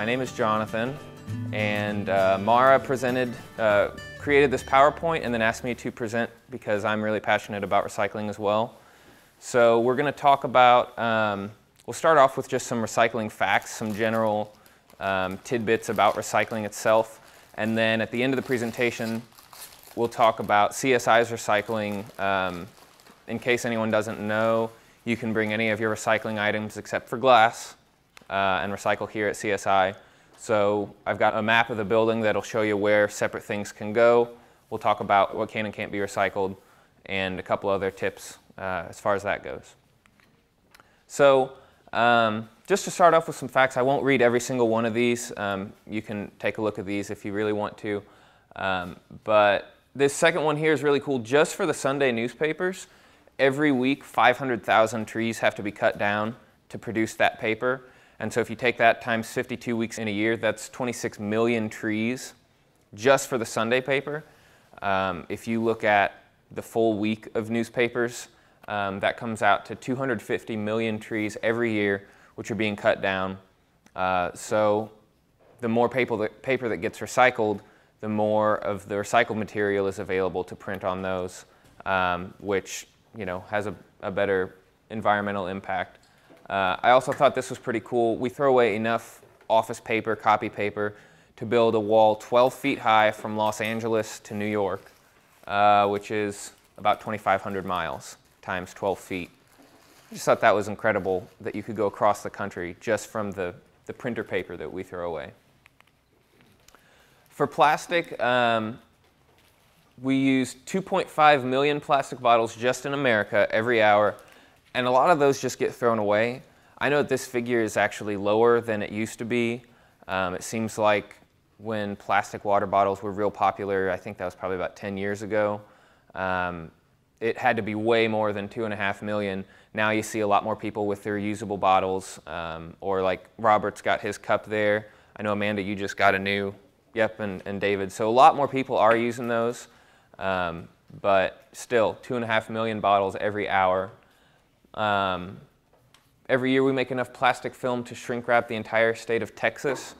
My name is Jonathan, and uh, Mara presented, uh, created this PowerPoint and then asked me to present because I'm really passionate about recycling as well. So we're going to talk about, um, we'll start off with just some recycling facts, some general um, tidbits about recycling itself, and then at the end of the presentation, we'll talk about CSI's recycling. Um, in case anyone doesn't know, you can bring any of your recycling items except for glass uh, and recycle here at CSI. So I've got a map of the building that'll show you where separate things can go. We'll talk about what can and can't be recycled and a couple other tips uh, as far as that goes. So um, just to start off with some facts, I won't read every single one of these. Um, you can take a look at these if you really want to. Um, but this second one here is really cool. Just for the Sunday newspapers, every week 500,000 trees have to be cut down to produce that paper. And so if you take that times 52 weeks in a year, that's 26 million trees just for the Sunday paper. Um, if you look at the full week of newspapers, um, that comes out to 250 million trees every year, which are being cut down. Uh, so the more paper that, paper that gets recycled, the more of the recycled material is available to print on those, um, which you know has a, a better environmental impact. Uh, I also thought this was pretty cool. We throw away enough office paper, copy paper, to build a wall 12 feet high from Los Angeles to New York, uh, which is about 2,500 miles times 12 feet. I just thought that was incredible that you could go across the country just from the, the printer paper that we throw away. For plastic, um, we use 2.5 million plastic bottles just in America every hour and a lot of those just get thrown away. I know this figure is actually lower than it used to be. Um, it seems like when plastic water bottles were real popular, I think that was probably about 10 years ago, um, it had to be way more than two and a half million. Now you see a lot more people with their usable bottles, um, or like Robert's got his cup there. I know Amanda, you just got a new, yep, and, and David. So a lot more people are using those, um, but still, two and a half million bottles every hour um, every year we make enough plastic film to shrink wrap the entire state of Texas,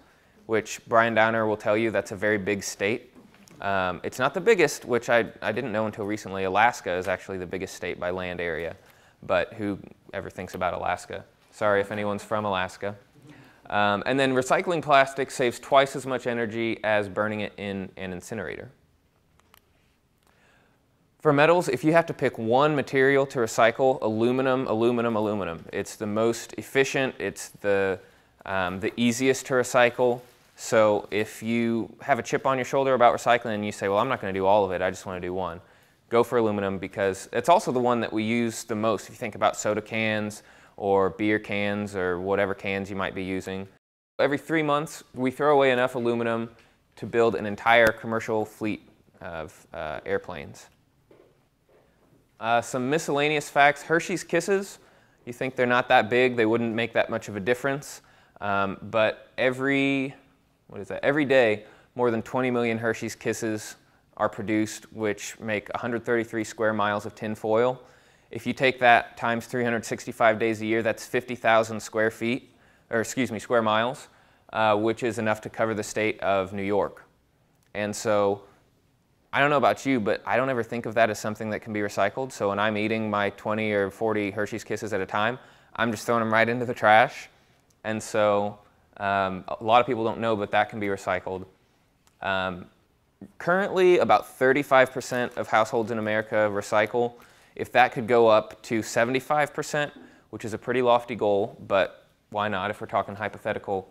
which Brian Downer will tell you that's a very big state. Um, it's not the biggest, which I, I didn't know until recently. Alaska is actually the biggest state by land area, but who ever thinks about Alaska? Sorry if anyone's from Alaska. Um, and then recycling plastic saves twice as much energy as burning it in an incinerator. For metals, if you have to pick one material to recycle, aluminum, aluminum, aluminum. It's the most efficient, it's the, um, the easiest to recycle. So if you have a chip on your shoulder about recycling and you say, well, I'm not going to do all of it, I just want to do one, go for aluminum because it's also the one that we use the most. If you think about soda cans or beer cans or whatever cans you might be using. Every three months, we throw away enough aluminum to build an entire commercial fleet of uh, airplanes. Uh, some miscellaneous facts. Hershey's Kisses, you think they're not that big, they wouldn't make that much of a difference. Um, but every, what is that, every day, more than 20 million Hershey's Kisses are produced, which make 133 square miles of tin foil. If you take that times 365 days a year, that's 50,000 square feet, or excuse me, square miles, uh, which is enough to cover the state of New York. And so I don't know about you, but I don't ever think of that as something that can be recycled. So when I'm eating my 20 or 40 Hershey's Kisses at a time, I'm just throwing them right into the trash. And so um, a lot of people don't know, but that can be recycled. Um, currently, about 35% of households in America recycle. If that could go up to 75%, which is a pretty lofty goal, but why not if we're talking hypothetical?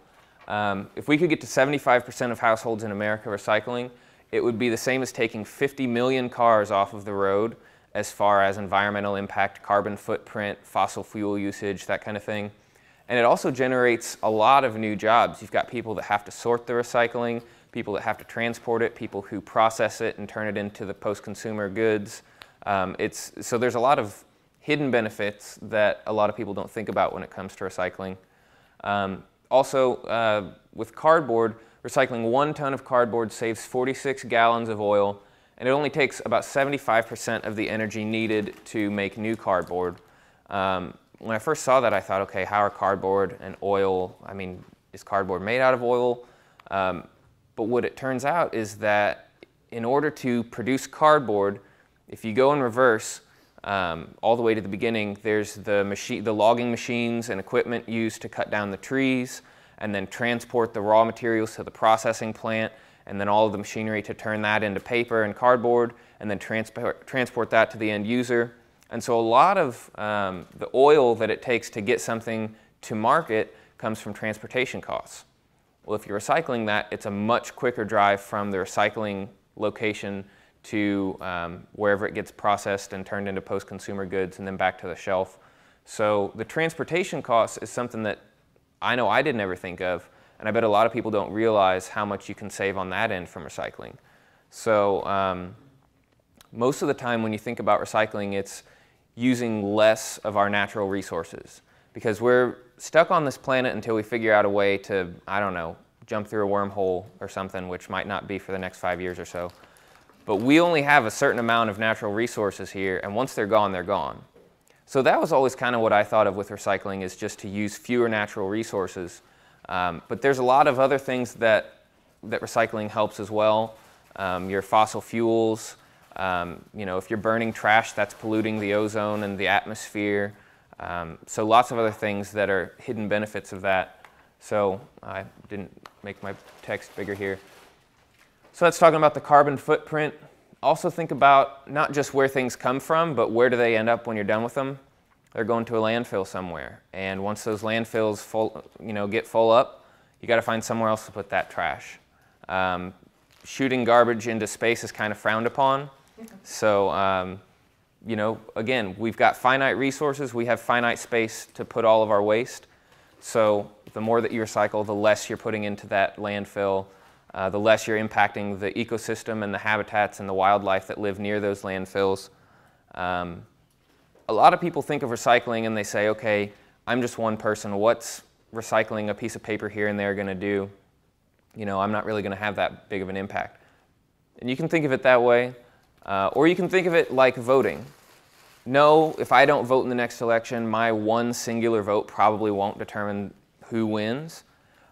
Um, if we could get to 75% of households in America recycling, it would be the same as taking 50 million cars off of the road as far as environmental impact, carbon footprint, fossil fuel usage, that kind of thing. And it also generates a lot of new jobs. You've got people that have to sort the recycling, people that have to transport it, people who process it and turn it into the post-consumer goods. Um, it's, so there's a lot of hidden benefits that a lot of people don't think about when it comes to recycling. Um, also, uh, with cardboard, recycling one ton of cardboard saves 46 gallons of oil, and it only takes about 75% of the energy needed to make new cardboard. Um, when I first saw that, I thought, okay, how are cardboard and oil, I mean, is cardboard made out of oil? Um, but what it turns out is that in order to produce cardboard, if you go in reverse um, all the way to the beginning, there's the, machine, the logging machines and equipment used to cut down the trees and then transport the raw materials to the processing plant and then all of the machinery to turn that into paper and cardboard and then transport, transport that to the end user. And so a lot of um, the oil that it takes to get something to market comes from transportation costs. Well, if you're recycling that, it's a much quicker drive from the recycling location to um, wherever it gets processed and turned into post-consumer goods and then back to the shelf. So the transportation cost is something that I know I didn't ever think of, and I bet a lot of people don't realize how much you can save on that end from recycling. So um, most of the time when you think about recycling, it's using less of our natural resources because we're stuck on this planet until we figure out a way to, I don't know, jump through a wormhole or something, which might not be for the next five years or so. But we only have a certain amount of natural resources here, and once they're gone, they're gone. So that was always kind of what I thought of with recycling is just to use fewer natural resources. Um, but there's a lot of other things that, that recycling helps as well. Um, your fossil fuels, um, you know, if you're burning trash, that's polluting the ozone and the atmosphere. Um, so lots of other things that are hidden benefits of that. So I didn't make my text bigger here. So that's talking about the carbon footprint also think about not just where things come from, but where do they end up when you're done with them? They're going to a landfill somewhere. And once those landfills full, you know, get full up, you got to find somewhere else to put that trash. Um, shooting garbage into space is kind of frowned upon. So, um, you know, again, we've got finite resources. We have finite space to put all of our waste. So the more that you recycle, the less you're putting into that landfill uh, the less you're impacting the ecosystem and the habitats and the wildlife that live near those landfills. Um, a lot of people think of recycling and they say, okay, I'm just one person. What's recycling a piece of paper here and there going to do? You know, I'm not really going to have that big of an impact. And you can think of it that way, uh, or you can think of it like voting. No, if I don't vote in the next election, my one singular vote probably won't determine who wins,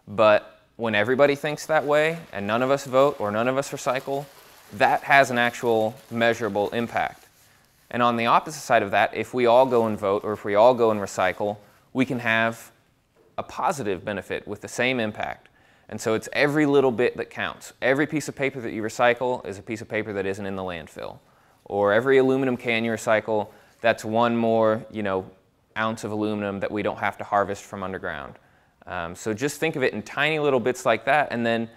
but when everybody thinks that way and none of us vote or none of us recycle, that has an actual measurable impact. And on the opposite side of that, if we all go and vote or if we all go and recycle, we can have a positive benefit with the same impact. And so it's every little bit that counts. Every piece of paper that you recycle is a piece of paper that isn't in the landfill. Or every aluminum can you recycle, that's one more, you know, ounce of aluminum that we don't have to harvest from underground. Um, so just think of it in tiny little bits like that. And then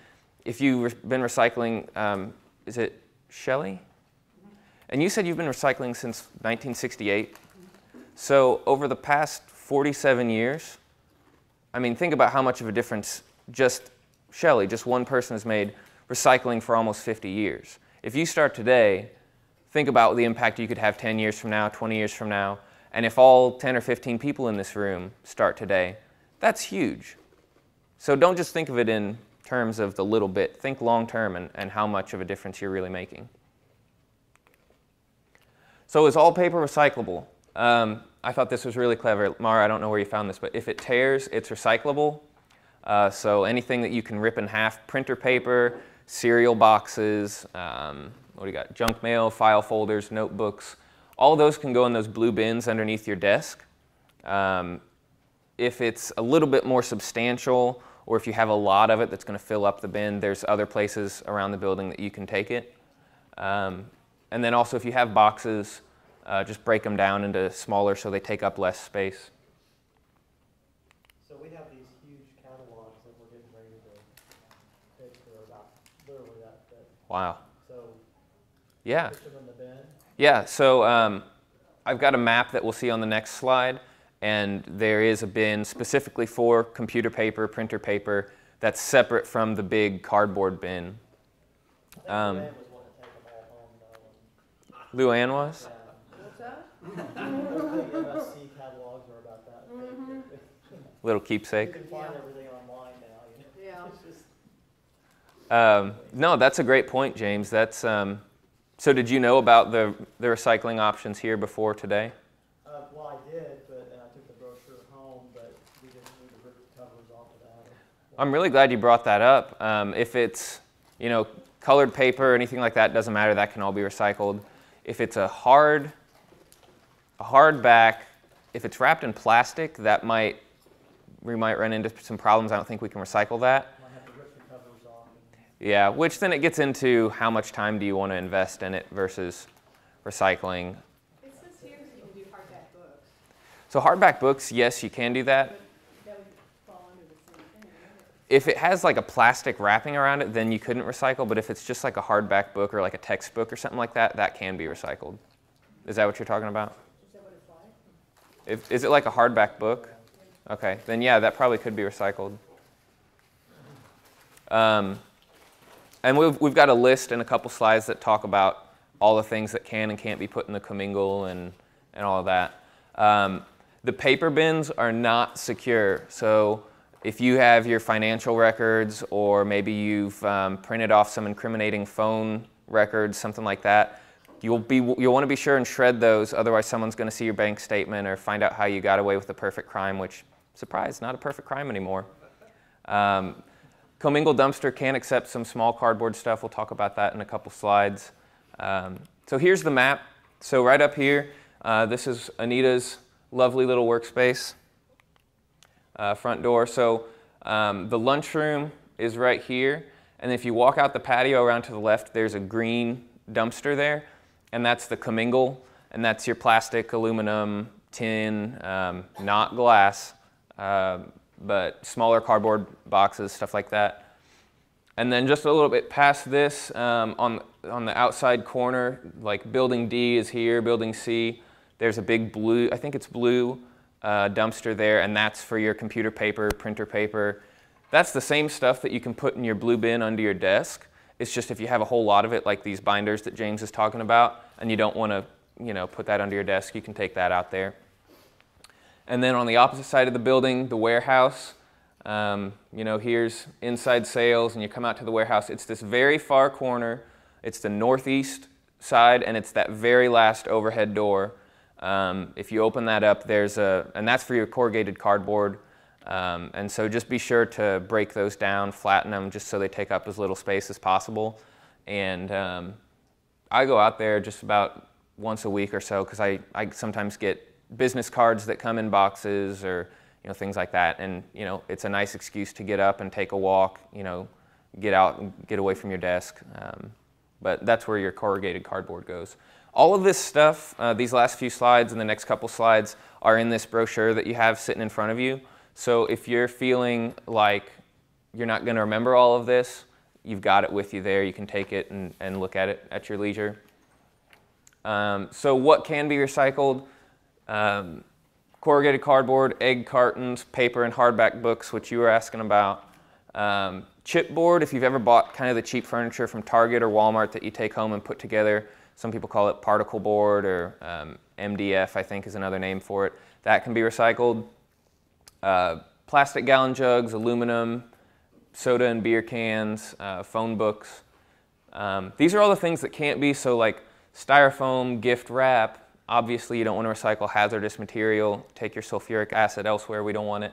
if you've been recycling, um, is it Shelly? And you said you've been recycling since 1968. So over the past 47 years, I mean, think about how much of a difference just Shelly, just one person has made recycling for almost 50 years. If you start today, think about the impact you could have 10 years from now, 20 years from now. And if all 10 or 15 people in this room start today, that's huge. So don't just think of it in terms of the little bit. Think long term and, and how much of a difference you're really making. So is all paper recyclable? Um, I thought this was really clever. Mara, I don't know where you found this, but if it tears, it's recyclable. Uh, so anything that you can rip in half, printer paper, cereal boxes, um, what do you got? Junk mail, file folders, notebooks, all those can go in those blue bins underneath your desk. Um, if it's a little bit more substantial or if you have a lot of it that's going to fill up the bin, there's other places around the building that you can take it. Um, and then also if you have boxes, uh, just break them down into smaller so they take up less space. So we have these huge catalogs that we're getting ready to fix that are about literally that thick. Wow. So Yeah. put them in the bin. Yeah, so um, I've got a map that we'll see on the next slide and there is a bin specifically for computer paper, printer paper, that's separate from the big cardboard bin. I Um, think Luann was wanting to take them all home though. Luann was? and, What's that? Those big MSC catalogs are about that. Thick. Little keepsake. can find Yeah. everything online now, you know. Yeah. It's just, Um, no, that's a great point, James. That's um, so. Did you know about the the recycling options here before today? uh, well, I did, but, and I took the brochure home, but we didn't need to rip the covers off of that. or I'm really glad you brought that up. Um, if it's, you know, colored paper or anything like that, doesn't matter. That can all be recycled. If it's a hard, a hard back, if it's wrapped in plastic, that might, we might run into some problems. I don't think we can recycle that. Might have to rip the covers off. Yeah, which then it gets into how much time do you want to invest in it versus recycling. It says here you can do hardback books, So hardback books, yes, you can do that. but that would fall under the same thing, wouldn't If it has like a plastic wrapping around it, then you couldn't recycle. But if it's just like a hardback book or like a textbook or something like that, that can be recycled. Is that what you're talking about? Is? If, is it like a hardback book? Okay, then yeah, that probably could be recycled. Um, and we've, we've got a list and a couple slides that talk about all the things that can and can't be put in the commingle and, and all of that. Um, the paper bins are not secure. So if you have your financial records or maybe you've um, printed off some incriminating phone records, something like that, you'll, be, you'll want to be sure and shred those. Otherwise, someone's going to see your bank statement or find out how you got away with a perfect crime, which, surprise, not a perfect crime anymore. Um, commingle dumpster can accept some small cardboard stuff. We'll talk about that in a couple slides. Um, so here's the map. So right up here, uh, this is Anita's lovely little workspace uh, front door. So um, the lunchroom is right here. And if you walk out the patio around to the left, there's a green dumpster there. And that's the commingle. And that's your plastic, aluminum, tin, um, not glass, uh, but smaller cardboard boxes, stuff like that. And then just a little bit past this, um, on, on the outside corner, like building D is here, building C, there's a big blue, I think it's blue, uh, dumpster there, and that's for your computer paper, printer paper. That's the same stuff that you can put in your blue bin under your desk. It's just if you have a whole lot of it, like these binders that James is talking about, and you don't want to, you know, put that under your desk, you can take that out there. And then on the opposite side of the building, the warehouse. Um, you know, here's inside sales, and you come out to the warehouse. It's this very far corner. It's the northeast side, and it's that very last overhead door. Um, if you open that up, there's a, and that's for your corrugated cardboard. Um, and so just be sure to break those down, flatten them, just so they take up as little space as possible. And um, I go out there just about once a week or so because I, I sometimes get business cards that come in boxes or you know things like that. And you know it's a nice excuse to get up and take a walk. You know, get out and get away from your desk. Um, but that's where your corrugated cardboard goes. All of this stuff, uh, these last few slides and the next couple slides, are in this brochure that you have sitting in front of you. So if you're feeling like you're not going to remember all of this, you've got it with you there. You can take it and, and look at it at your leisure. Um, so what can be recycled? Um, corrugated cardboard, egg cartons, paper and hardback books, which you were asking about. Um, chipboard, if you've ever bought kind of the cheap furniture from Target or Walmart that you take home and put together, some people call it particle board or um, MDF, I think is another name for it. That can be recycled. Uh, plastic gallon jugs, aluminum, soda and beer cans, uh, phone books. Um, these are all the things that can't be, so like styrofoam, gift wrap, obviously you don't want to recycle hazardous material. Take your sulfuric acid elsewhere, we don't want it.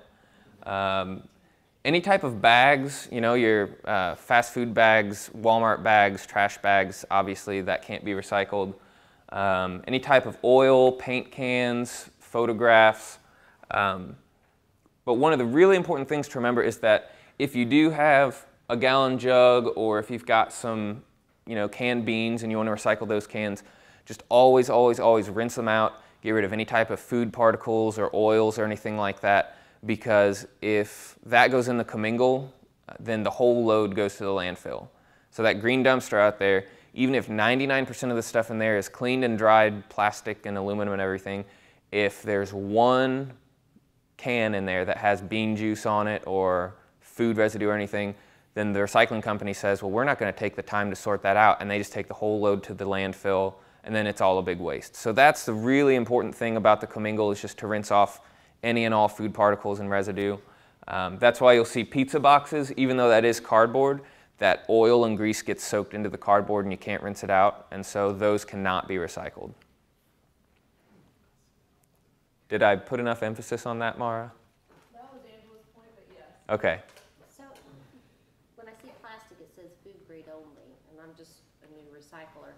Um, any type of bags, you know, your uh, fast food bags, Walmart bags, trash bags, obviously that can't be recycled. Um, any type of oil, paint cans, photographs. Um, but one of the really important things to remember is that if you do have a gallon jug or if you've got some, you know, canned beans and you want to recycle those cans, just always, always, always rinse them out. Get rid of any type of food particles or oils or anything like that because if that goes in the commingle, then the whole load goes to the landfill. So that green dumpster out there, even if 99% of the stuff in there is cleaned and dried plastic and aluminum and everything, if there's one can in there that has bean juice on it or food residue or anything, then the recycling company says, well, we're not going to take the time to sort that out, and they just take the whole load to the landfill, and then it's all a big waste. So that's the really important thing about the commingle is just to rinse off any and all food particles and residue. Um, that's why you'll see pizza boxes, even though that is cardboard, that oil and grease gets soaked into the cardboard and you can't rinse it out, and so those cannot be recycled. Did I put enough emphasis on that, Mara? That was Angela's point, but yes. Okay. So, when I see plastic, it says food grade only, and I'm just a new recycler.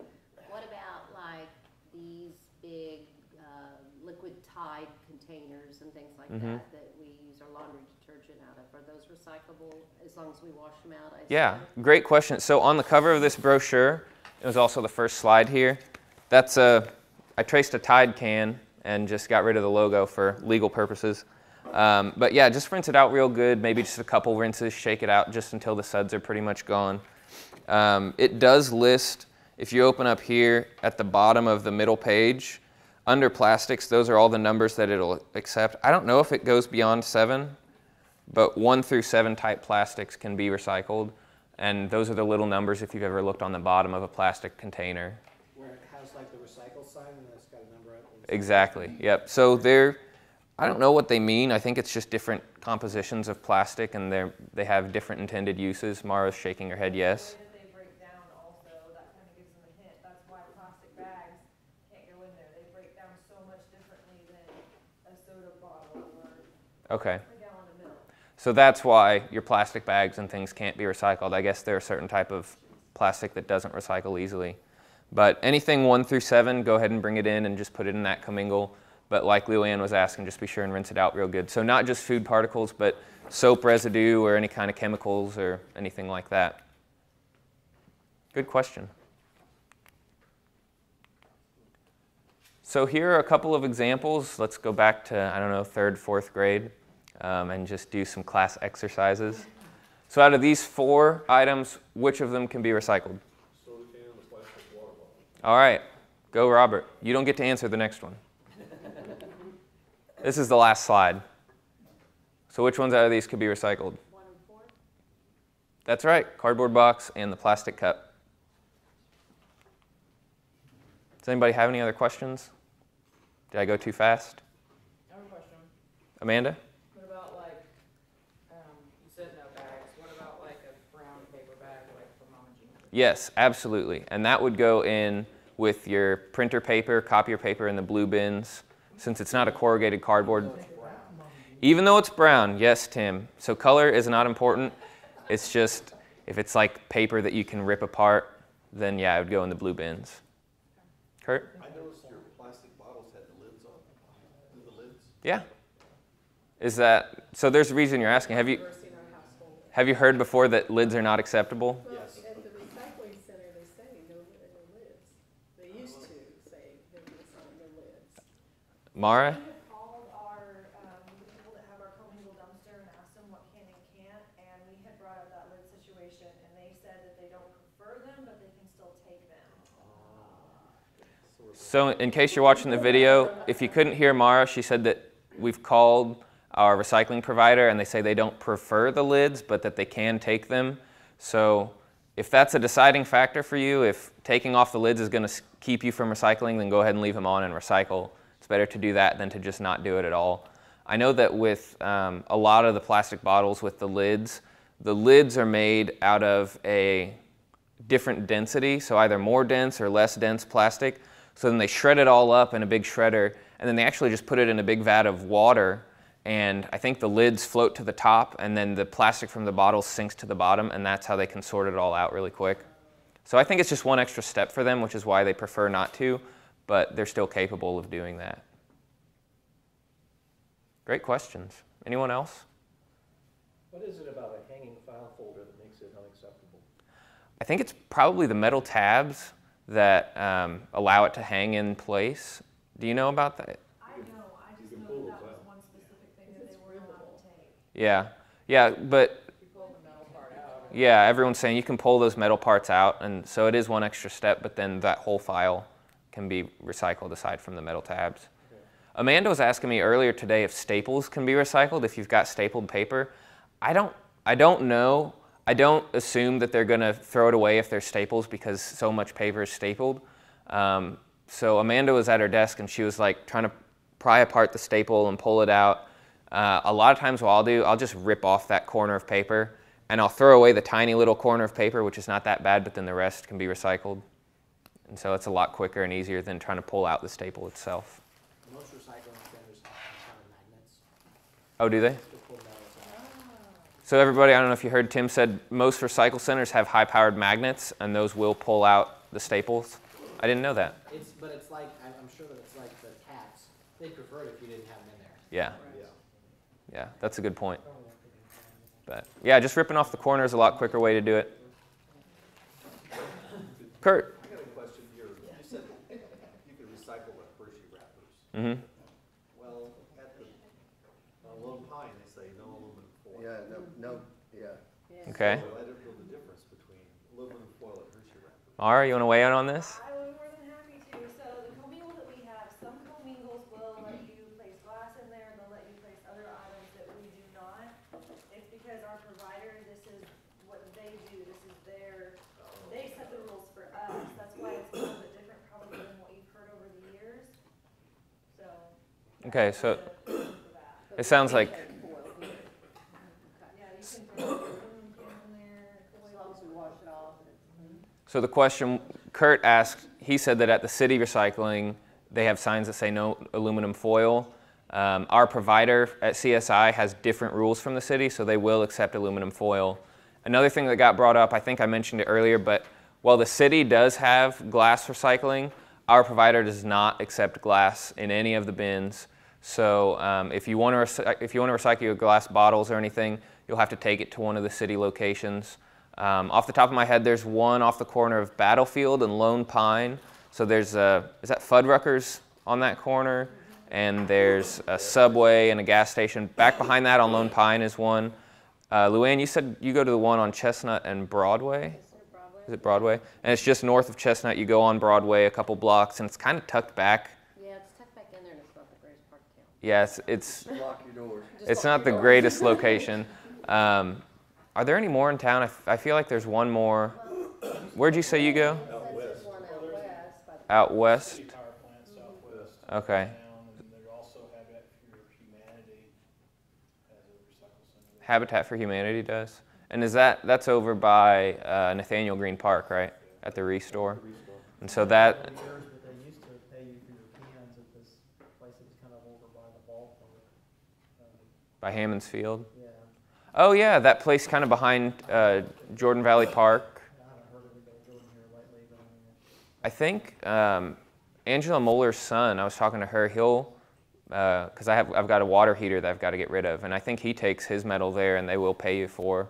What about like these big uh, liquid Tide containers and things like Mhm. that, that we use our laundry detergent out of? Are those recyclable as long as we wash them out? I Yeah, assume? great question. So on the cover of this brochure, it was also the first slide here. That's a, I traced a Tide can and just got rid of the logo for legal purposes. Um, but yeah, just rinse it out real good. Maybe just a couple rinses, shake it out just until the suds are pretty much gone. Um, it does list, if you open up here at the bottom of the middle page, under plastics, those are all the numbers that it'll accept. I don't know if it goes beyond seven, but one through seven type plastics can be recycled. And those are the little numbers if you've ever looked on the bottom of a plastic container. Where it has like the recycle sign and it's got a number at Exactly. Yep. So they're, I don't know what they mean. I think it's just different compositions of plastic, and they they have different intended uses. Mara's shaking her head yes. The way that they break down also, that kind of gives them a hint, that's why plastic bags can't go in there, they break down so much differently than a soda bottle or Okay. a gallon of milk. So that's why your plastic bags and things can't be recycled. I guess they're a certain type of plastic that doesn't recycle easily. But anything one through seven, go ahead and bring it in and just put it in that commingle. But like Luann was asking, just be sure and rinse it out real good. So not just food particles, but soap residue or any kind of chemicals or anything like that. Good question. So here are a couple of examples. Let's go back to, I don't know, third, fourth grade um, and just do some class exercises. So out of these four items, which of them can be recycled? All right, go Robert. You don't get to answer the next one. this is the last slide. So which ones out of these could be recycled? One and four? That's right, cardboard box and the plastic cup. Does anybody have any other questions? Did I go too fast? I have a question. Amanda? What about like, um, you said no bags. What about like a brown paper bag, like for mom and Jean? Yes, absolutely. And that would go in with your printer paper, copier paper in the blue bins, since it's not a corrugated cardboard. Even though it's brown, yes, Tim. So color is not important. It's just if it's like paper that you can rip apart, then yeah, it would go in the blue bins. Kurt? I noticed your plastic bottles had the lids on, the lids. Yeah. Is that so? There's a reason you're asking. Have you Never seen our household. have you heard before that lids are not acceptable? Yes. Them. So, in case you're watching the video, if you couldn't hear Mara, she said that we've called our recycling provider and they say they don't prefer the lids, but that they can take them. So, if that's a deciding factor for you, if taking off the lids is going to keep you from recycling, then go ahead and leave them on and recycle. Better to do that than to just not do it at all. I know that with um, a lot of the plastic bottles with the lids, the lids are made out of a different density, so either more dense or less dense plastic. So then they shred it all up in a big shredder, and then they actually just put it in a big vat of water. And I think the lids float to the top, and then the plastic from the bottle sinks to the bottom, and that's how they can sort it all out really quick. So I think it's just one extra step for them, which is why they prefer not to, but they're still capable of doing that. Great questions. Anyone else? What is it about a hanging file folder that makes it unacceptable? I think it's probably the metal tabs that um, allow it to hang in place. Do you know about that? I know, I just know that that was one specific thing that they were allowed to take. Yeah, yeah, but You pull the metal part out. yeah, everyone's saying you can pull those metal parts out, and so it is one extra step. But then that whole file can be recycled aside from the metal tabs. Amanda was asking me earlier today if staples can be recycled if you've got stapled paper. I don't, I don't know. I don't assume that they're going to throw it away if they're staples because so much paper is stapled. Um, so Amanda was at her desk and she was like trying to pry apart the staple and pull it out. Uh, a lot of times, what I'll do, I'll just rip off that corner of paper and I'll throw away the tiny little corner of paper, which is not that bad, but then the rest can be recycled. And so it's a lot quicker and easier than trying to pull out the staple itself. Most recycling centers have some kind of magnets Oh, do they? to pull it out. So everybody, I don't know if you heard Tim said most recycle centers have high-powered magnets, and those will pull out the staples? I didn't know that. It's, but it's like, I'm, I'm sure that it's like the cats. They'd prefer it if you didn't have them in there. Yeah, Yeah. yeah, that's a good point. But yeah, just ripping off the corner is a lot quicker way to do it. Kurt. I got a question here. You said you could recycle the Hershey wrappers. Mm-hmm. Well, at the, on Lone Pine, they say no aluminum foil. Yeah, no, no, yeah. Yeah. Okay. So I don't know the difference between aluminum foil and Hershey wrappers. Mara, you want to weigh in on this? I would be more than happy to. So the commingle that we have, some commingles will let you place glass in there, they'll let you place other items that we do not. It's because our provider, this is what they do, this is their, they set the rules for us. That's why it's a little bit different probably than what you've heard over the years. So. Okay, so that's the reason for that. it sounds like Yeah, you can throw aluminum cans in there, As long as so it sounds like. So the question Kurt asked, he said that at the city recycling, they have signs that say no aluminum foil. Um, our provider at CSI has different rules from the city, so they will accept aluminum foil. Another thing that got brought up, I think I mentioned it earlier, but while the city does have glass recycling, our provider does not accept glass in any of the bins. So um, if you want to if you want to recycle your glass bottles or anything, you'll have to take it to one of the city locations. Um, off the top of my head, there's one off the corner of Battlefield and Lone Pine. So there's a, is that Fuddruckers on that corner? And there's a Subway and a gas station. Back behind that on Lone Pine is one. Uh, Luann, you said you go to the one on Chestnut and Broadway? Broadway? Is it Broadway? And it's just north of Chestnut. You go on Broadway a couple blocks, and it's kind of tucked back. Yeah, it's tucked back in there and it's not the greatest part of town. Yeah, it's, it's Lock your doors. It's lock not the your greatest location. Um, are there any more in town? I, f- I feel like there's one more. Where'd you say you go? Says there's one out west, Out west? City power plant southwest. Okay. Town, and then they also have that for humanity as a recycle center. there. Habitat for Humanity does. And is that that's over by uh, Nathanael Greene Park, right? At the Restore. And so that Years, but they used to pay you for your cans at this place that was kind of over by the ballpark. Um, by Hammons Field. Yeah, Oh yeah, that place kind of behind uh, Jordan Valley Park. I haven't heard anybody going here lately, but I mean, I think um, Angela Moller's son. I was talking to her. He'll because I have I've got a water heater that I've got to get rid of, and I think he takes his metal there, and they will pay you for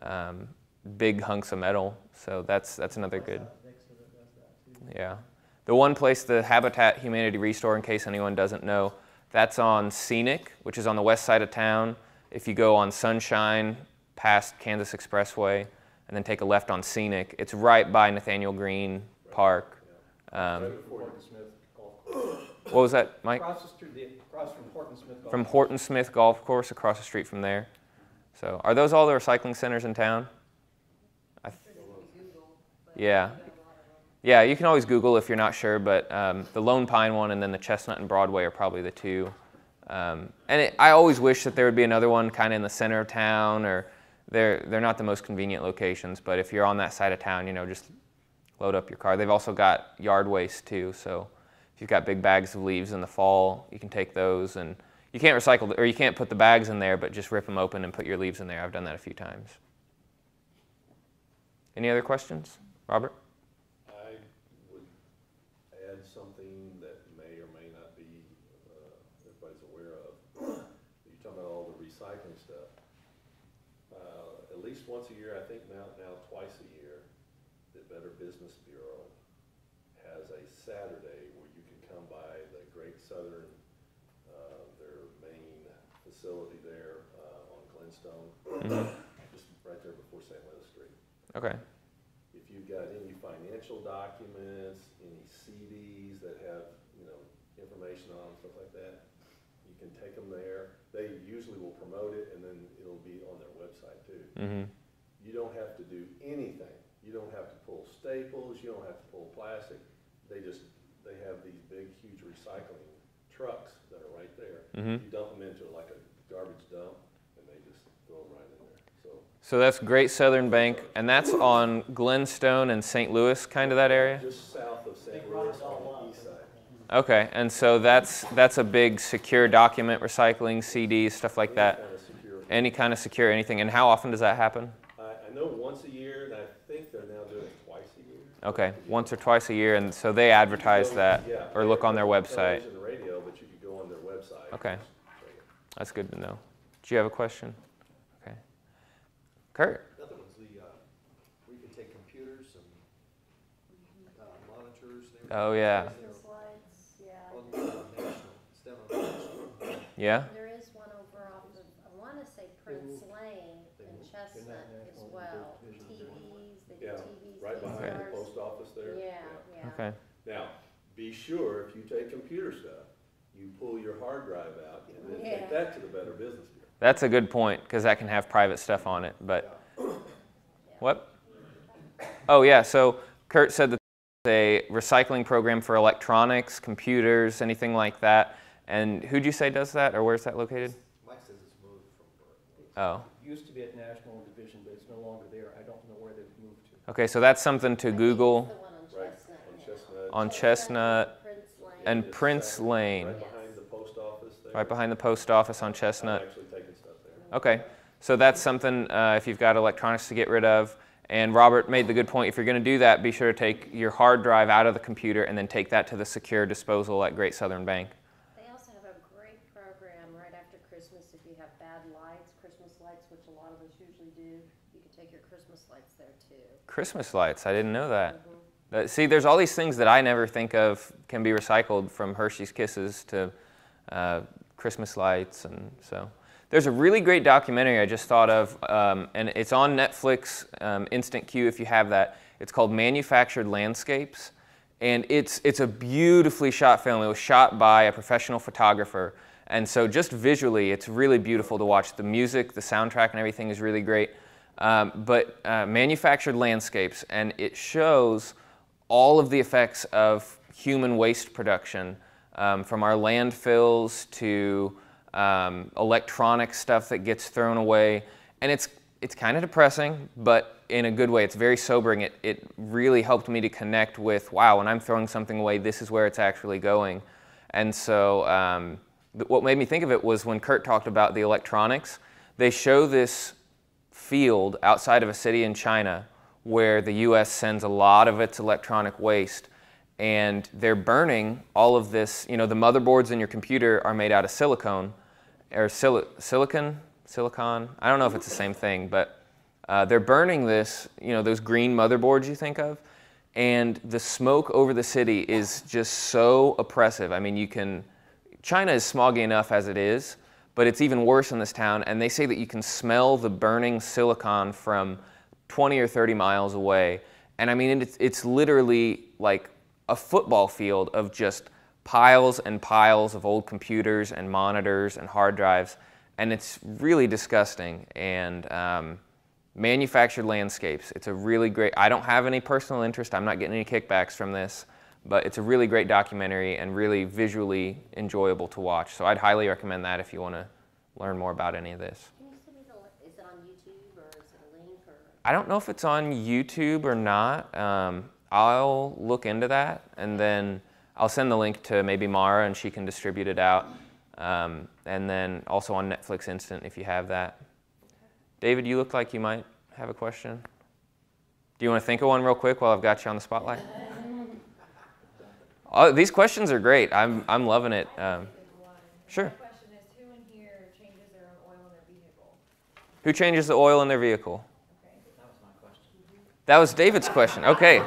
um, big hunks of metal. So that's that's another good. Dixon that does that too. Yeah. The one place, the Habitat Humanity Restore, in case anyone doesn't know, that's on Scenic, which is on the west side of town. If you go on Sunshine past Kansas Expressway and then take a left on Scenic, it's right by Nathanael Greene Park. Um, Horton Smith Golf Course. what was that, Mike? Across the street, across from Horton Smith Golf. From Course. Horton Smith Golf Course across the street from there. So, are those all the recycling centers in town? I th- yeah. Yeah, you can always Google if you're not sure, but um, the Lone Pine one and then the Chestnut and Broadway are probably the two. Um, and it, I always wish that there would be another one kind of in the center of town, or they're they're not the most convenient locations. But if you're on that side of town, you know, just load up your car. They've also got yard waste too, so if you've got big bags of leaves in the fall, you can take those and you can't recycle or you can't put the bags in there, but just rip them open and put your leaves in there. I've done that a few times. Any other questions, Robert? I would add something that may or may not be, uh, everybody's aware of. You're talking about all the recycling stuff. Uh, at least once a year, I think now, now twice a year, the Better Business Bureau has a Saturday where you can come by the Great Southern, uh, their main facility there, uh, on Glenstone, just right there before St. Louis Street. Okay. If you've got any financial documents, any CDs that have, you know, information on them, stuff like that, you can take them there. They usually will promote it and then it'll be on their website too. Mm-hmm. You don't have to do anything. You don't have to pull staples, you don't have to pull plastic. They just, they have these big, huge recycling trucks that are right there. Mhm. You dump them into like a garbage dump and they just throw them right in there, so. So that's Great Southern Bank, and that's on Glenstone and St. Louis, kind of that area. Just south of St. Louis all on the east side. Okay, and so that's that's a big secure document recycling, CDs, stuff like that. Kind of secure. Any kind of secure anything. And how often does that happen? I, I know once a year, and I think they're now doing it twice a year. Okay, once or twice a year, and so they advertise that Yeah. or look on their website. Television radio, but you could go on their website. Okay. That's good to know. Do you have a question? Okay. Kurt? The other one's the, uh, where you can take computers and, uh, monitors and everything. Oh, yeah. Christmas lights, yeah. On, National, it's down on National. Yeah? There is one over off of, I wanna say Prince Lane in Chestnut as well. TVs, they do Yeah, TVs. Right behind the post office there. Yeah, yeah. Okay. Now, be sure if you take computer stuff, you pull your hard drive out and then Yeah. take that to the Better Business Bureau. That's a good point because that can have private stuff on it. But what? Oh, yeah. So Kurt said that there's a recycling program for electronics, computers, anything like that. And who'd you say does that or where's that located? Mike says it's moved from Berkeley. Oh. Used to be at National Division, but it's no longer there. I don't know where they've moved to. Okay, so that's something to Google it's the one on Right, Chestnut on. Chestnut. on Chestnut Prince and Prince Lane, Right behind the post office there. right behind the post office on Chestnut. actually taken stuff there. Okay, so that's something uh, if you've got electronics to get rid of. And Robert made the good point. If you're going to do that, be sure to take your hard drive out of the computer and then take that to the secure disposal at Great Southern Bank. They also have a great program right after Christmas, if you have bad lights, Christmas lights, which a lot of us usually do, you can take your Christmas lights there too. Christmas lights, I didn't know that. That- see, there's all these things that I never think of can be recycled from Hershey's Kisses to uh, Christmas lights. And so there's a really great documentary I just thought of, um, and it's on Netflix um, Instant Queue if you have that. It's called Manufactured Landscapes. And it's, it's a beautifully shot film. It was shot by a professional photographer. And so, just visually, it's really beautiful to watch. The music, the soundtrack, and everything is really great. Um, but uh, manufactured landscapes, and it shows all of the effects of human waste production, um, from our landfills to um, electronic stuff that gets thrown away. And it's, it's kind of depressing, but in a good way. It's very sobering. It, it really helped me to connect with wow, when I'm throwing something away, this is where it's actually going. And so, um, what made me think of it was when Kurt talked about the electronics. They show this field outside of a city in China where the US sends a lot of its electronic waste and they're burning all of this. You know, the motherboards in your computer are made out of silicone or sil- silicon, silicon. I don't know if it's the same thing, but uh, they're burning this, you know, those green motherboards you think of, and the smoke over the city is just so oppressive. I mean, you can, China is smoggy enough as it is, but it's even worse in this town, and they say that you can smell the burning silicon from 20 or 30 miles away. And I mean, it's, it's literally like a football field of just piles and piles of old computers and monitors and hard drives, and it's really disgusting. And um, manufactured landscapes, it's a really great. I don't have any personal interest. I'm not getting any kickbacks from this, but it's a really great documentary and really visually enjoyable to watch. So I'd highly recommend that if you want to learn more about any of this. Can you send me the, is it on YouTube or is it a link or? I don't know if it's on YouTube or not. Um, I'll look into that and then I'll send the link to maybe Mara and she can distribute it out. Um, and then also on Netflix Instant if you have that. David, you look like you might have a question. Do you want to think of one real quick while I've got you on the spotlight? Oh, these questions are great. I'm, I'm loving it. Um, sure. My question is, who changes their own oil in their vehicle? Who changes the oil in their vehicle? That was my question. That was David's question. Okay.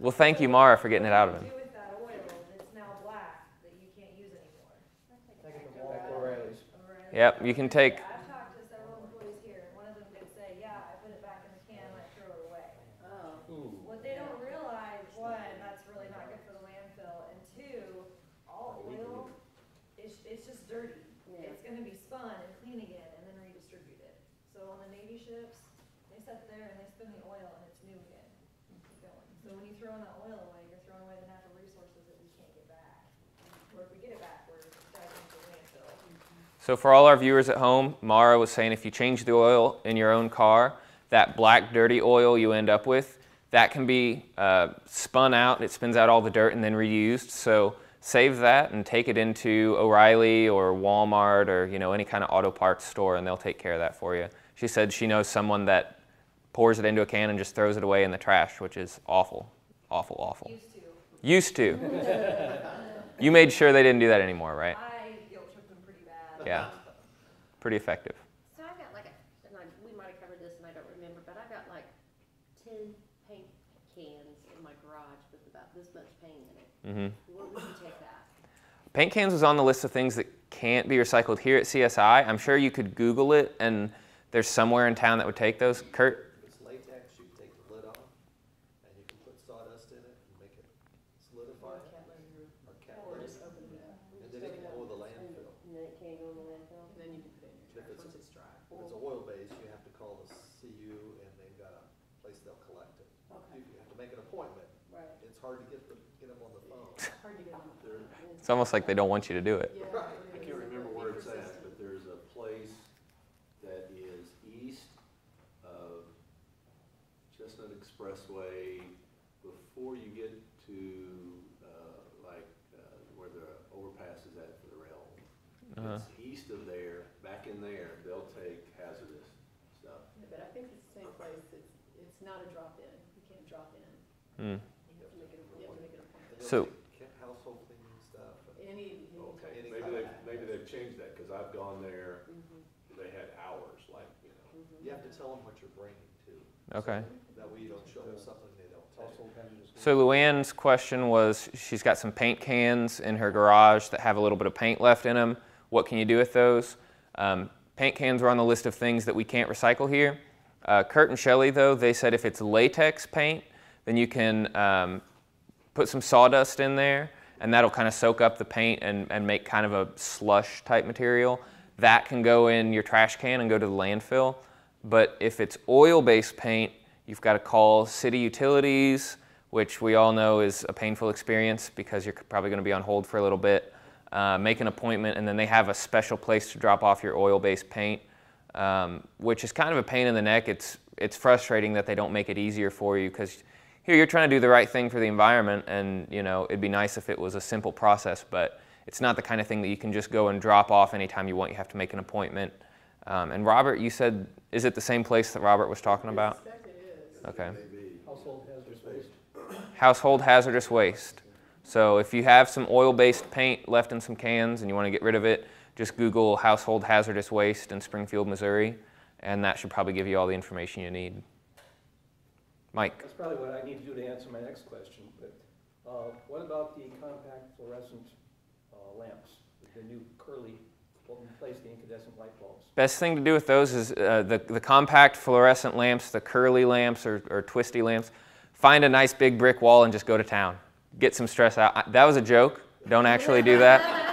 Well, thank you, Mara, for getting it out of him. Do with that oil that's now black that you can't use anymore? Take it to Walmart O'Reilly's. O'Reilly? Yep, you can take. I've talked to several employees here, and one of them did say, yeah, I put it back in the can, and I throw it away. Oh, What they don't realize, one, that's really not good for the landfill, and two, all oil, it's, it's just dirty. Yeah. It's gonna be spun and clean again and then redistributed. So on the Navy ships, they sit there and they spin the oil and it's new again. Keep going. So when you throw that oil away, you're throwing away the natural resources that we can't get back. Or if we get it back, we're diving into the landfill. So, for all our viewers at home, Mara was saying if you change the oil in your own car, that black, dirty oil you end up with, that can be uh, spun out. It spins out all the dirt and then reused. So, save that and take it into O'Reilly or Walmart or you know any kind of auto parts store, and they'll take care of that for you. She said she knows someone that pours it into a can and just throws it away in the trash, which is awful, awful, awful. Used to. Used to. you made sure they didn't do that anymore, right? I guilt tripped them pretty bad. Yeah. Pretty effective. So I've got like a, and I, we might have covered this and I don't remember, but I've got like ten paint cans in my garage with about this much paint in it. hmm Where would you take that? Paint cans was on the list of things that can't be recycled here at CSI. I'm sure you could Google it, and there's somewhere in town that would take those. Kurt, If it's latex, you can take the lid off, and you can put sawdust in it and make it solidify. Or cat Or litter. just open it up. And then it can go with the landfill. And then it can't go in the landfill? And then you can put it in your If trash it's- once it's dry. If it's oil based, you have to call the CU and they've got a place they'll collect it. Okay. You have to make an appointment. Right. It's hard to get them, get them on the phone. Hard to get on. They're, it's almost like they don't want you to do it. Yeah. It I can't remember where it's at, but there's a place that is east of Chestnut Expressway before you get to, uh, like, uh, where the overpass is at for the rail. Uh-huh. It's east of there, back in there, they'll take hazardous stuff. Yeah, But I think it's the same place, it's, it's not a drop-in, you can't drop in. Mm. You have to make it, you have to make it a and So- take ca- household cleaning stuff. and- Any, Okay, Any maybe kind they've, of- maybe they've changed that, cause I've gone there, Mm-hmm. they had hours, like, you know. You have to tell them what you're bringing too. Okay. That way you don't show them something they don't take. So Luann's question was, she's got some paint cans in her garage that have a little bit of paint left in them. What can you do with those? Um, paint cans are on the list of things that we can't recycle here. Uh, Kurt and Shelley, though, they said if it's latex paint, then you can um, put some sawdust in there, and that'll kind of soak up the paint and, and make kind of a slush type material. That can go in your trash can and go to the landfill. But if it's oil-based paint, you've got to call city utilities, which we all know is a painful experience because you're probably going to be on hold for a little bit. Uh, make an appointment, and then they have a special place to drop off your oil-based paint, um, which is kind of a pain in the neck. It's it's frustrating that they don't make it easier for you because here you're trying to do the right thing for the environment, and you know it'd be nice if it was a simple process, but it's not the kind of thing that you can just go and drop off anytime you want. You have to make an appointment. Um, and Robert, you said, is it the same place that Robert was talking about? I suspect it is. Okay. Household hazardous waste. Household hazardous waste. So if you have some oil-based paint left in some cans and you want to get rid of it, just Google household hazardous waste in Springfield, Missouri, and that should probably give you all the information you need. Mike. That's probably what I need to do to answer my next question, but uh, what about the compact fluorescent uh, lamps, the new curly, what replace the incandescent light bulbs? Best thing to do with those is uh, the, the compact fluorescent lamps, the curly lamps or, or twisty lamps. Find a nice big brick wall and just go to town. Get some stress out. I- That was a joke. Don't actually do that.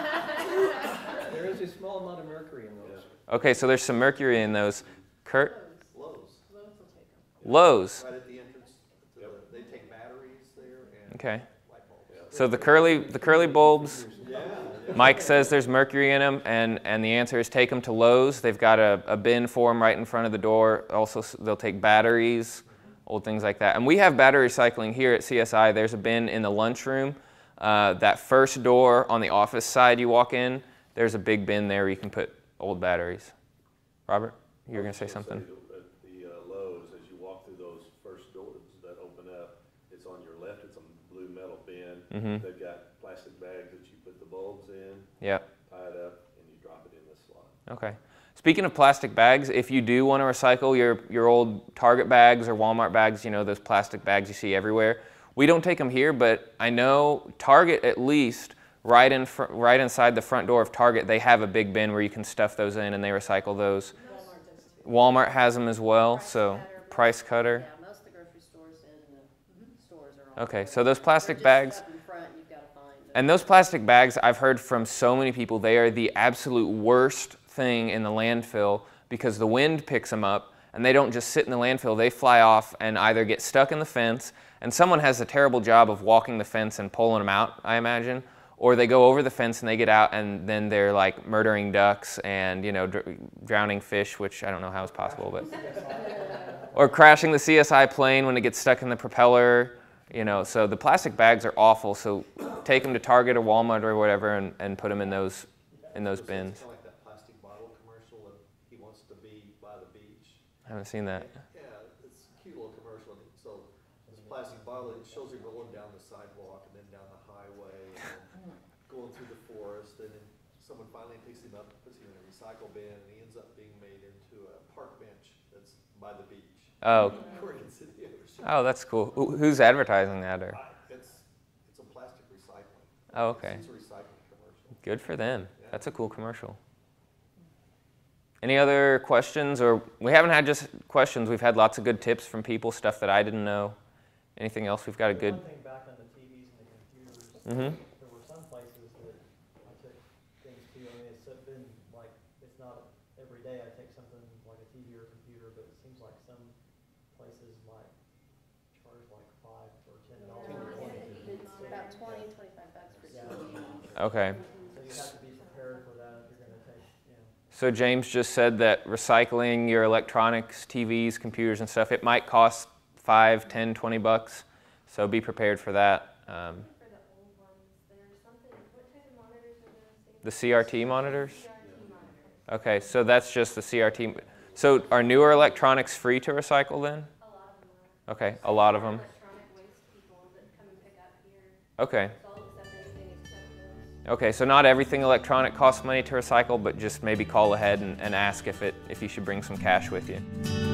There is a small amount of mercury in those. Okay, so there's some mercury in those. Kurt? Lowe's, Lowe's will take them. Lowe's. right at the entrance, to the, they take batteries there and Okay. light bulbs. So the curly, the curly bulbs, Mike says there's mercury in them, and, and the answer is take them to Lowe's. They've got a, a bin for them right in front of the door. Also, they'll take batteries, old things like that. And we have battery recycling here at CSI. There's a bin in the lunchroom. Uh, that first door on the office side you walk in, there's a big bin there where you can put old batteries. Robert, you were going to say something? At the in, Yep. tie it up, and you drop it in this slot. Okay. Speaking of plastic bags, if you do want to recycle your, your old Target bags or Walmart bags, you know, those plastic bags you see everywhere, we don't take them here, but I know Target at least, right, in fr- right inside the front door of Target, they have a big bin where you can stuff those in and they recycle those. Walmart does too. Walmart has them as well, Price so Cutter, Price Cutter. Yeah, most of the grocery stores and the mm-hmm. stores are all. Okay, so those plastic They're bags. And those plastic bags, I've heard from so many people, they are the absolute worst thing in the landfill because the wind picks them up and they don't just sit in the landfill, they fly off and either get stuck in the fence, and someone has a terrible job of walking the fence and pulling them out, I imagine, or they go over the fence and they get out and then they're like murdering ducks and, you know, dr- drowning fish, which I don't know how is possible, but. or crashing the CSI plane when it gets stuck in the propeller. You know, so the plastic bags are awful. So take them to Target or Walmart or whatever and, and put them in those in those bins. kinda like that plastic bottle commercial, and he wants to be by the beach. I haven't seen that. Yeah, it's a cute little commercial. So this plastic bottle, it shows him rolling down the sidewalk and then down the highway and going through the forest and then someone finally picks him up, and puts him in a recycle bin and he ends up being made into a park bench that's by the beach. Oh, Oregon City, Ocean. Oh, that's cool. Who's advertising that or? It's, it's a plastic recycling. Oh, okay. It's a recycling commercial. Good for them. That's a cool commercial. Any other questions? Or we haven't had just questions. We've had lots of good tips from people, stuff that I didn't know. Anything else? We've got a good. One thing back on the TVs and the computers, Mhm. there were some places that I took things to, I mean, it's been like, it's not every day I take something like a TV or a computer, but it seems like some places might charge like five or ten dollars. It's about twenty, twenty-five bucks for Yeah. TV. Okay. So you have to be prepared for that if you're take, you know. So James just said that recycling your electronics, TVs, computers, and stuff, it might cost five, ten, twenty bucks. So be prepared for that. Um, the old ones, there's something, what type of monitors are those? the CRT monitors. Okay, so that's just the CRT. So are newer electronics free to recycle then? A lot of them. Okay, a lot of them. Electronic Okay, so not everything electronic costs money to recycle, but just maybe call ahead and, and ask if it if you should bring some cash with you.